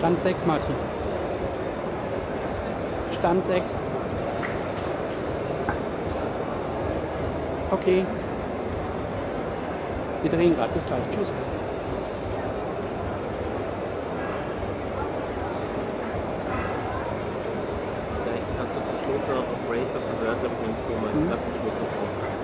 Stand 6, Martin. Stand 6. Okay. Wir drehen gerade. Bis gleich. Tschüss. Vielleicht kannst du zum Schluss noch auf Race of the glaube ich, nimmt so mal Mhm. ganz zum Schluss noch auf.